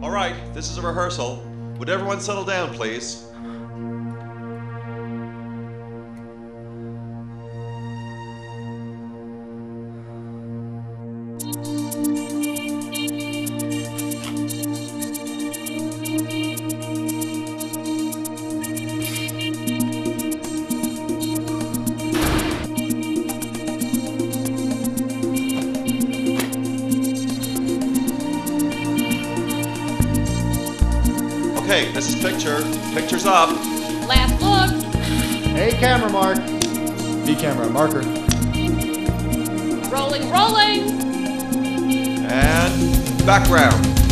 All right, this is a rehearsal. Would everyone settle down, please? Okay, this is picture. Picture's up. Last look. Hey, camera mark. B camera marker. Rolling, rolling. And background.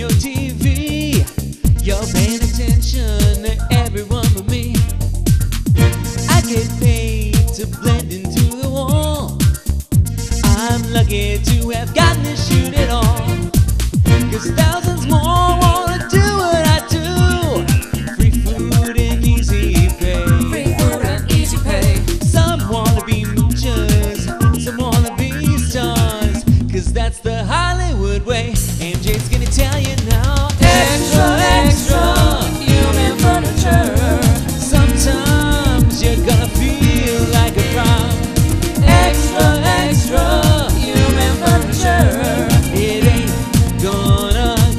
your TV. You're paying attention to everyone but me. I get paid to blend into the wall. I'm lucky to have gotten to shoot it all. Cause thousands more.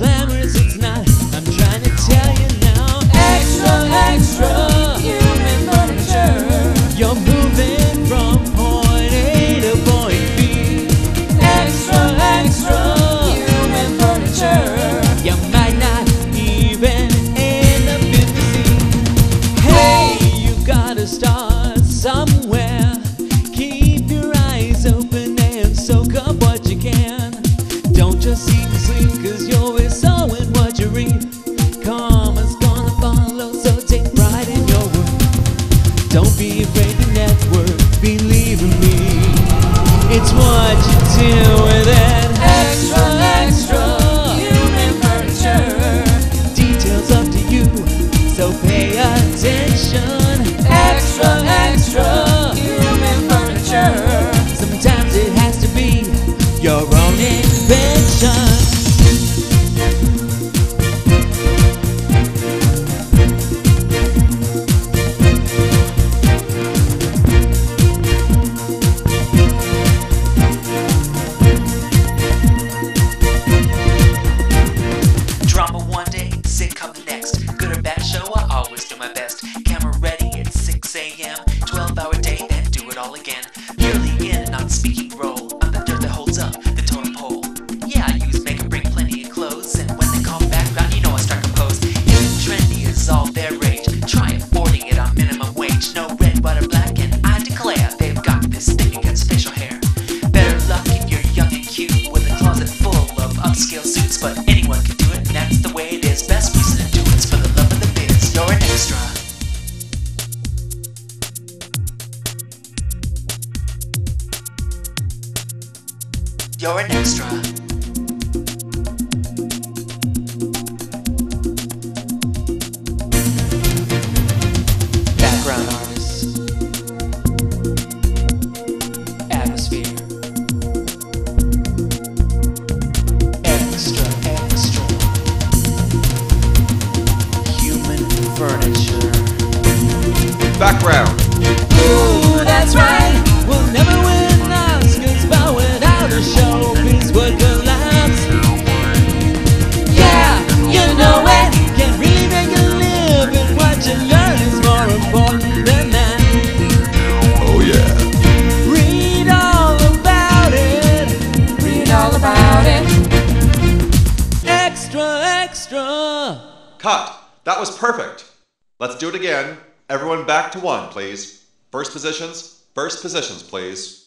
Let me your own invention. Drama one day, the next. Good or bad show, I always do my best. You're an extra. extra. Cut. That was perfect. Let's do it again. Everyone back to one, please. First positions, first positions, please.